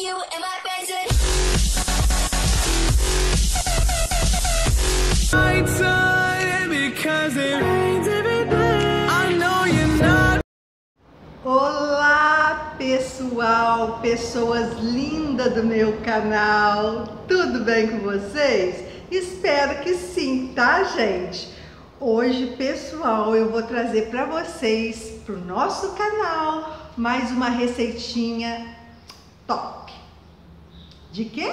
You my. Olá pessoal, pessoas lindas do meu canal, tudo bem com vocês? Espero que sim, tá gente? Hoje pessoal eu vou trazer para vocês, pro nosso canal, mais uma receitinha top. De quê?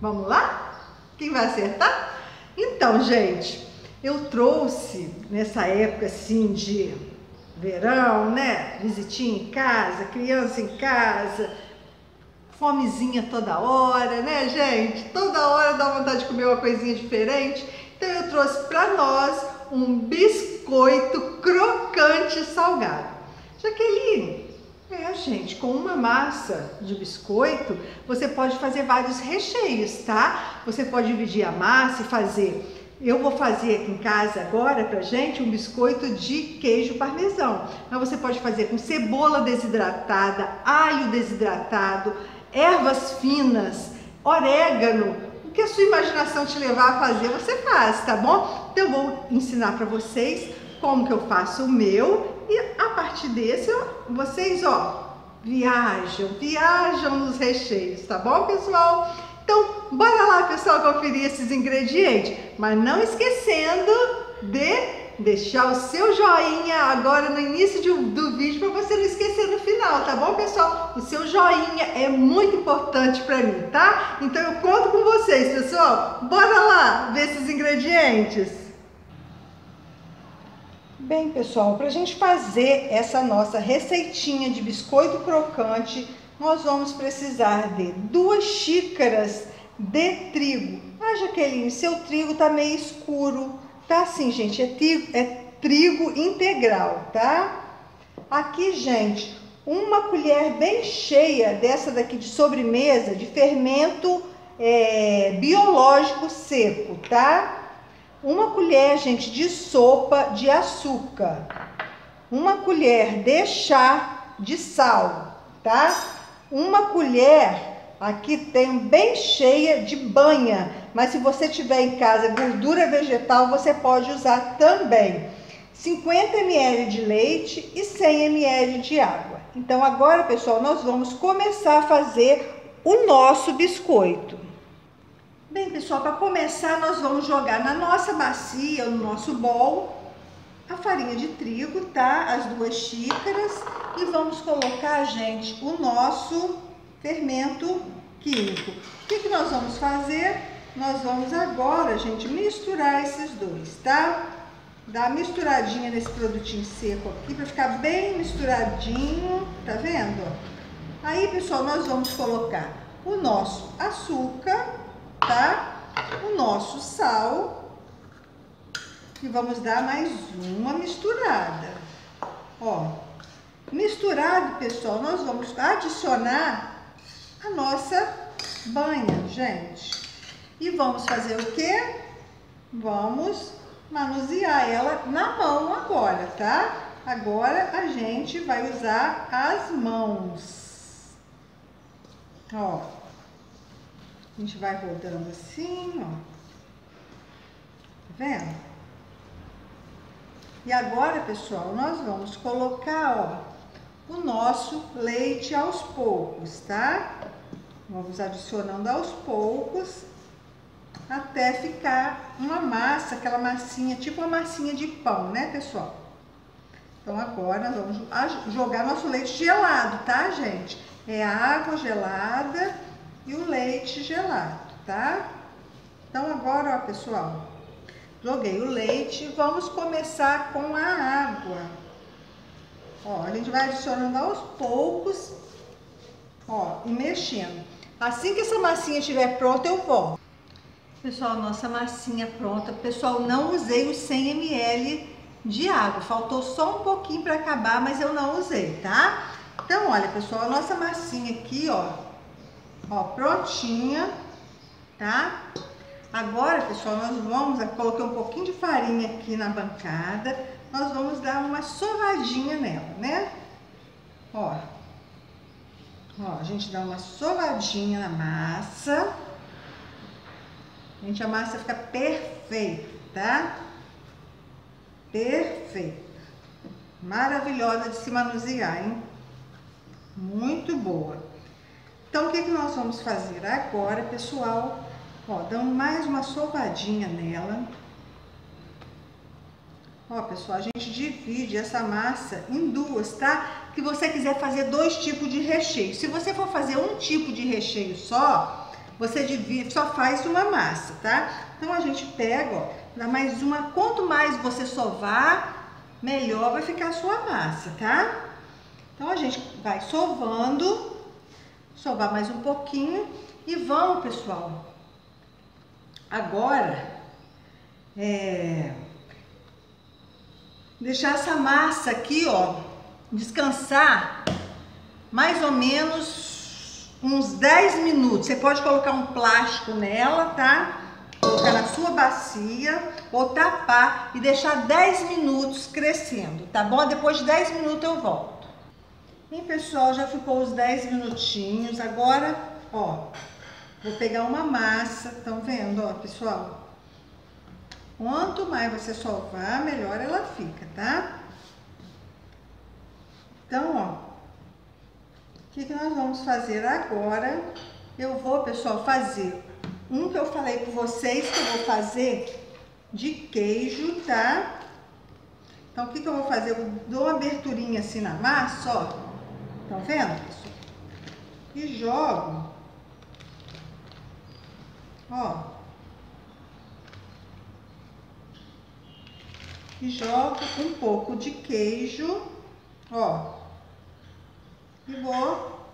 Vamos lá? Quem vai acertar? Então gente, eu trouxe nessa época assim de verão, né? Visitinha em casa, criança em casa, fomezinha toda hora, né, gente? Toda hora dá vontade de comer uma coisinha diferente. Então eu trouxe para nós um biscoito crocante salgado. Jaqueline, é, gente, com uma massa de biscoito, você pode fazer vários recheios, tá? Você pode dividir a massa e fazer eu vou fazer aqui em casa agora pra gente um biscoito de queijo parmesão. Mas você pode fazer com cebola desidratada, alho desidratado, ervas finas, orégano. O que a sua imaginação te levar a fazer, você faz, tá bom? Então eu vou ensinar para vocês como que eu faço o meu e a partir desse, ó, vocês, ó, viajam, viajam nos recheios, tá bom, pessoal? Então, bora lá, pessoal, conferir esses ingredientes. Mas não esquecendo de deixar o seu joinha agora no início de, do vídeo para você não esquecer no final, tá bom, pessoal? O seu joinha é muito importante para mim, tá? Então eu conto com vocês, pessoal. Bora lá ver esses ingredientes. Bem, pessoal, para a gente fazer essa nossa receitinha de biscoito crocante, nós vamos precisar de duas xícaras de trigo. Ah, Jaqueline, seu trigo tá meio escuro. Tá assim, gente, é trigo, é trigo integral, tá? Aqui, gente, uma colher bem cheia dessa daqui de sobremesa, de fermento é, biológico seco, tá? Uma colher, gente, de sopa de açúcar. Uma colher de chá de sal, tá? Uma colher Aqui tem bem cheia de banha, mas se você tiver em casa gordura vegetal, você pode usar também. 50 ml de leite e 100 ml de água. Então agora, pessoal, nós vamos começar a fazer o nosso biscoito. Bem, pessoal, para começar, nós vamos jogar na nossa bacia, no nosso bol, a farinha de trigo, tá? As duas xícaras e vamos colocar, gente, o nosso fermento químico. O que, que nós vamos fazer? Nós vamos agora, gente, misturar esses dois, tá? Dar uma misturadinha nesse produtinho seco aqui para ficar bem misturadinho, tá vendo? Aí, pessoal, nós vamos colocar o nosso açúcar, tá? O nosso sal e vamos dar mais uma misturada. Ó, misturado, pessoal, nós vamos adicionar a nossa banha, gente. E vamos fazer o quê? Vamos manusear ela na mão agora, tá? Agora a gente vai usar as mãos. Ó. A gente vai rodando assim, ó. Tá vendo? E agora, pessoal, nós vamos colocar, ó, o nosso leite aos poucos, tá? Vamos adicionando aos poucos até ficar uma massa, aquela massinha, tipo uma massinha de pão, né, pessoal? Então agora nós vamos jogar nosso leite gelado, tá, gente? É água gelada e o leite gelado, tá? Então agora, ó, pessoal, joguei o leite, vamos começar com a água. Ó, a gente vai adicionando aos poucos, ó, e mexendo. Assim que essa massinha estiver pronta, eu volto. Pessoal, nossa massinha pronta. Pessoal, não usei os 100 ml de água. Faltou só um pouquinho para acabar, mas eu não usei, tá? Então, olha, pessoal, a nossa massinha aqui, ó, ó, prontinha, tá? Agora, pessoal, nós vamos, colocar um pouquinho de farinha aqui na bancada nós vamos dar uma sovadinha nela, né? Ó. Ó, a gente dá uma sovadinha na massa. Gente, a massa fica perfeita, tá? Perfeita. Maravilhosa de se manusear, hein? Muito boa. Então, o que, que nós vamos fazer agora, pessoal? Ó, damos mais uma sovadinha nela. Ó, pessoal, a gente divide essa massa em duas, tá? Que você quiser fazer dois tipos de recheio. Se você for fazer um tipo de recheio só, você divide, só faz uma massa, tá? Então a gente pega, ó, dá mais uma. Quanto mais você sovar, melhor vai ficar a sua massa, tá? Então a gente vai sovando, sovar mais um pouquinho e vamos, pessoal. Agora, é deixar essa massa aqui, ó, descansar mais ou menos uns 10 minutos. Você pode colocar um plástico nela, tá? Colocar na sua bacia ou tapar e deixar 10 minutos crescendo, tá bom? Depois de 10 minutos eu volto. E pessoal, já ficou os 10 minutinhos. Agora, ó, vou pegar uma massa, estão vendo, ó, pessoal? Quanto mais você sovar, melhor ela fica, tá? Então, ó, o que, que nós vamos fazer agora? Eu vou, pessoal, fazer um que eu falei com vocês que eu vou fazer de queijo, tá? Então, o que, que eu vou fazer? Eu dou uma aberturinha assim na massa, ó. Estão vendo, pessoal? E jogo. Ó. e jogo um pouco de queijo, ó. E vou.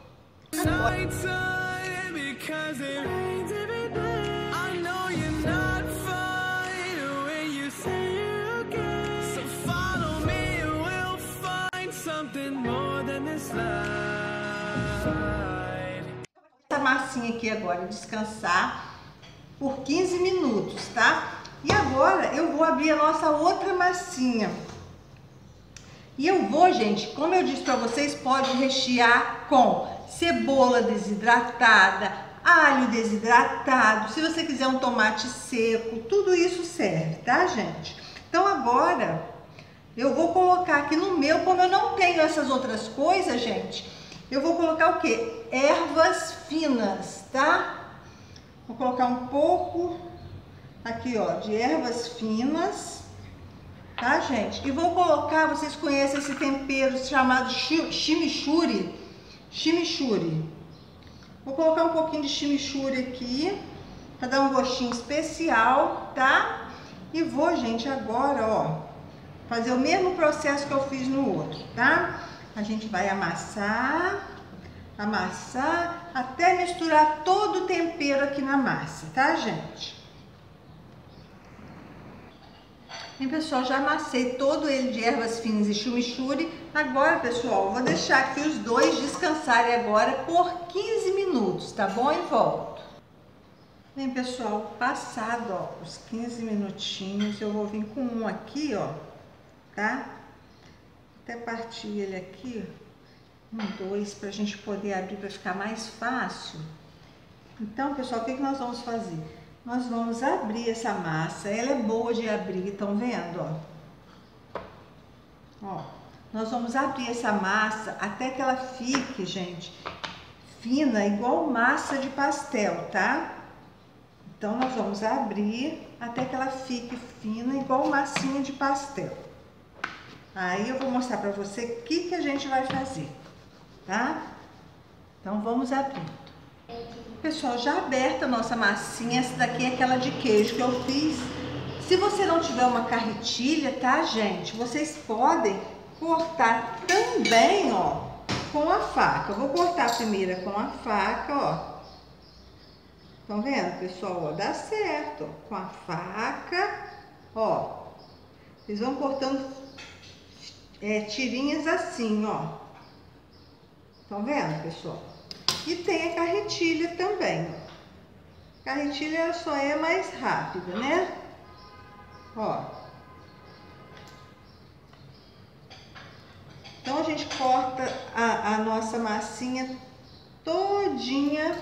Aqui agora descansar por 15 minutos, tá? E agora eu vou abrir a nossa outra massinha. E eu vou, gente, como eu disse para vocês, pode rechear com cebola desidratada, alho desidratado, se você quiser um tomate seco, tudo isso serve, tá, gente? Então agora eu vou colocar aqui no meu, como eu não tenho essas outras coisas, gente, eu vou colocar o que? Ervas finas, tá? Vou colocar um pouco aqui, ó, de ervas finas, tá, gente? E vou colocar, vocês conhecem esse tempero chamado chimichurri? Chimichurri. Vou colocar um pouquinho de chimichurri aqui, para dar um gostinho especial, tá? E vou, gente, agora, ó, fazer o mesmo processo que eu fiz no outro, tá? A gente vai amassar, amassar, até misturar todo o tempero aqui na massa, tá, gente? E pessoal, já amassei todo ele de ervas finas e chimichurri. Agora, pessoal, vou deixar aqui os dois descansarem agora por 15 minutos, tá bom? E volto. Bem, pessoal, passado, ó, os 15 minutinhos, eu vou vir com um aqui, ó, tá? Até partir ele aqui, um, dois, pra gente poder abrir pra ficar mais fácil. Então, pessoal, o que, que nós vamos fazer? nós vamos abrir essa massa. Ela é boa de abrir, estão vendo? Ó. ó, nós vamos abrir essa massa até que ela fique, gente, fina, igual massa de pastel, tá? Então, nós vamos abrir até que ela fique fina, igual massinha de pastel. Aí, eu vou mostrar pra você o que, que a gente vai fazer, tá? Então, vamos abrindo. Pessoal, já aberta a nossa massinha, essa daqui é aquela de queijo que eu fiz. Se você não tiver uma carretilha, tá, gente? Vocês podem cortar também, ó, com a faca. Eu vou cortar primeiro com a faca, ó. Estão vendo, pessoal? Ó, dá certo, ó. Com a faca, ó. Vocês vão cortando é, tirinhas assim, ó. Estão vendo, pessoal? E tem a carretilha também. A carretilha só é mais rápida, né? Ó. Então, a gente corta a, a nossa massinha todinha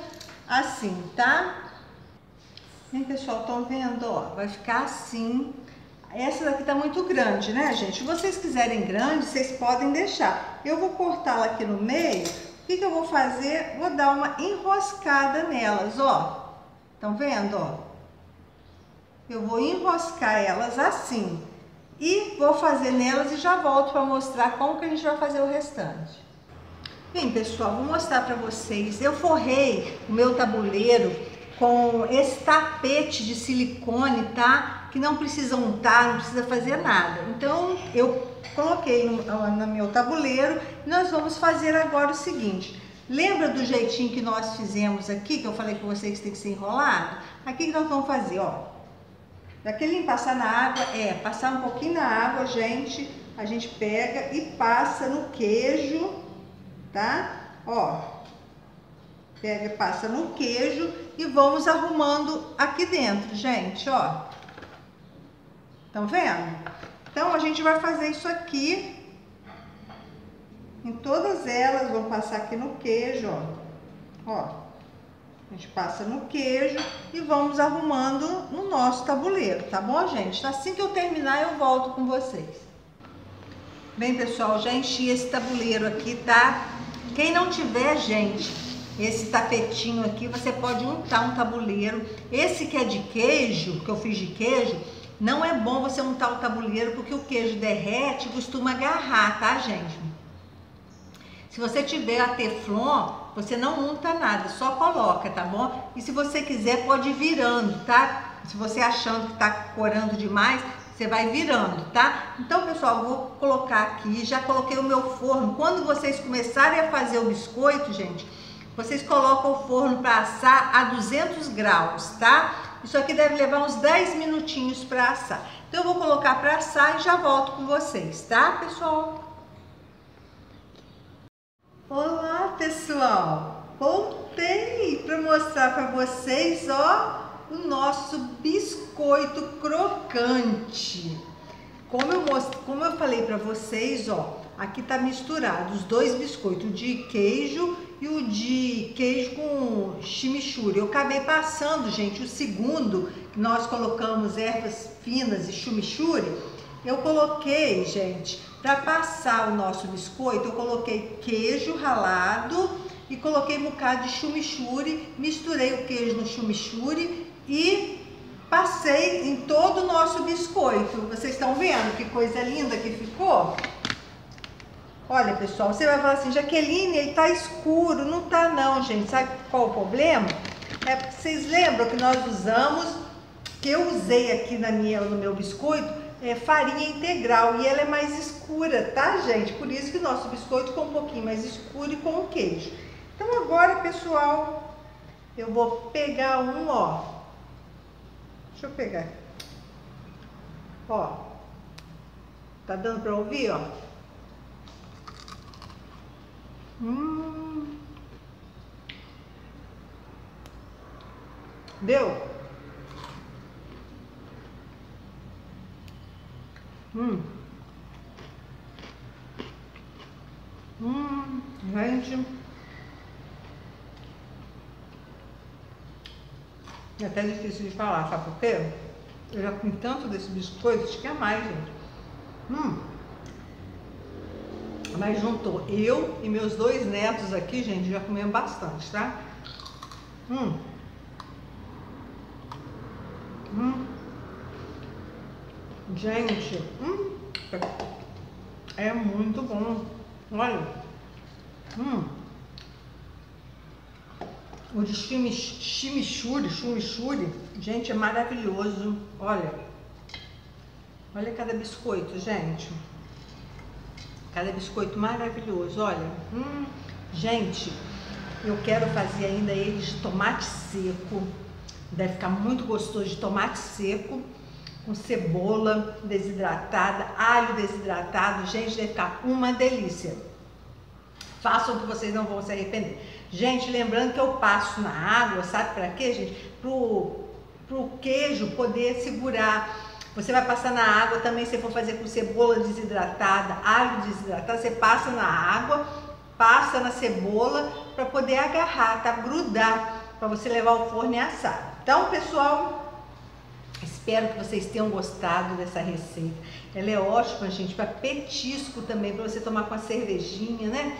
assim, tá? Hein, pessoal, estão vendo? Ó, vai ficar assim. Essa daqui tá muito grande, né, gente? Se vocês quiserem grande, vocês podem deixar. Eu vou cortá-la aqui no meio. O que, que eu vou fazer? Vou dar uma enroscada nelas, ó. Estão vendo, ó? Eu vou enroscar elas assim. E vou fazer nelas e já volto para mostrar como que a gente vai fazer o restante. Bem, pessoal, vou mostrar para vocês. Eu forrei o meu tabuleiro com esse tapete de silicone, tá? Que não precisa untar, não precisa fazer nada. Então, eu coloquei no, no meu tabuleiro e nós vamos fazer agora o seguinte. Lembra do jeitinho que nós fizemos aqui, que eu falei com vocês que tem que ser enrolado? Aqui que nós vamos fazer, ó. Daquele passar na água, é, passar um pouquinho na água, gente, a gente pega e passa no queijo, tá? Ó, pega e passa no queijo e vamos arrumando aqui dentro, gente, ó. Estão vendo? Então, a gente vai fazer isso aqui em todas elas, vamos passar aqui no queijo, ó. Ó, a gente passa no queijo e vamos arrumando no nosso tabuleiro, tá bom, gente? Assim que eu terminar, eu volto com vocês. Bem, pessoal, já enchi esse tabuleiro aqui, tá? Quem não tiver, gente, esse tapetinho aqui, você pode untar um tabuleiro. Esse que é de queijo, que eu fiz de queijo, não é bom você untar o tabuleiro porque o queijo derrete e costuma agarrar, tá, gente? Se você tiver a teflon, você não unta nada, só coloca, tá bom? E se você quiser, pode ir virando, tá? Se você achando que tá corando demais, você vai virando, tá? Então, pessoal, vou colocar aqui, já coloquei o meu forno. Quando vocês começarem a fazer o biscoito, gente, vocês colocam o forno para assar a 200 graus, tá? Isso aqui deve levar uns 10 minutinhos para assar. Então, eu vou colocar para assar e já volto com vocês, tá, pessoal? Olá, pessoal! Voltei para mostrar para vocês, ó, o nosso biscoito crocante. Como eu, most... Como eu falei para vocês, ó, aqui tá misturado os dois biscoitos, o de queijo e o de queijo com chimichurri. Eu acabei passando, gente, o segundo, que nós colocamos ervas finas e chimichurri, eu coloquei, gente, para passar o nosso biscoito, eu coloquei queijo ralado e coloquei um bocado de chimichurri, misturei o queijo no chimichurri e passei em todo o nosso biscoito. Vocês estão vendo que coisa linda que ficou? Olha, pessoal, você vai falar assim, Jaqueline, ele tá escuro. Não tá não, gente. Sabe qual o problema? É porque vocês lembram que nós usamos, que eu usei aqui na minha, no meu biscoito, é, farinha integral e ela é mais escura, tá, gente? Por isso que o nosso biscoito ficou um pouquinho mais escuro e com o queijo. Então agora, pessoal, eu vou pegar um, ó, Deixa eu pegar. Ó. Tá dando pra ouvir, ó? Hum. Deu? Hum. Hum, gente. É até difícil de falar, sabe por quê? Eu já comi tanto desse biscoito, acho que é mais, gente. Hum. Mas juntou eu e meus dois netos aqui, gente, já comemos bastante, tá? Hum. Hum. Gente, hum. É muito bom. Olha. Hum. O de chimichurri, chimichurri, gente, é maravilhoso. Olha, olha cada biscoito, gente. Cada biscoito maravilhoso, olha. Hum, gente, eu quero fazer ainda eles de tomate seco. Deve ficar muito gostoso de tomate seco, com cebola desidratada, alho desidratado. Gente, deve ficar uma delícia. Façam que vocês não vão se arrepender. Gente, lembrando que eu passo na água, sabe para quê, gente? Pro, pro queijo poder segurar. Você vai passar na água também, se for fazer com cebola desidratada, alho desidratado, você passa na água passa na cebola para poder agarrar, tá? Grudar para você levar ao forno e assar. Então, pessoal, espero que vocês tenham gostado dessa receita. Ela é ótima, gente, para petisco também, para você tomar com a cervejinha, né?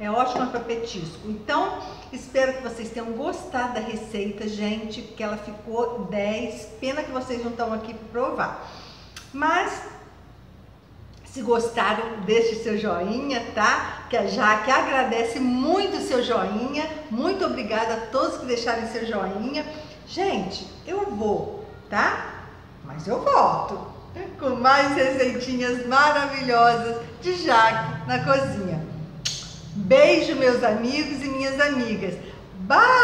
É ótima para petisco. Então, espero que vocês tenham gostado da receita, gente, porque ela ficou 10. Pena que vocês não estão aqui para provar. Mas se gostaram, deixe seu joinha, tá? Que a Jaque agradece muito o seu joinha. Muito obrigada a todos que deixaram seu joinha. Gente, eu vou, tá? Mas eu volto com mais receitinhas maravilhosas de Jaque na cozinha. Beijo, meus amigos e minhas amigas. Bye!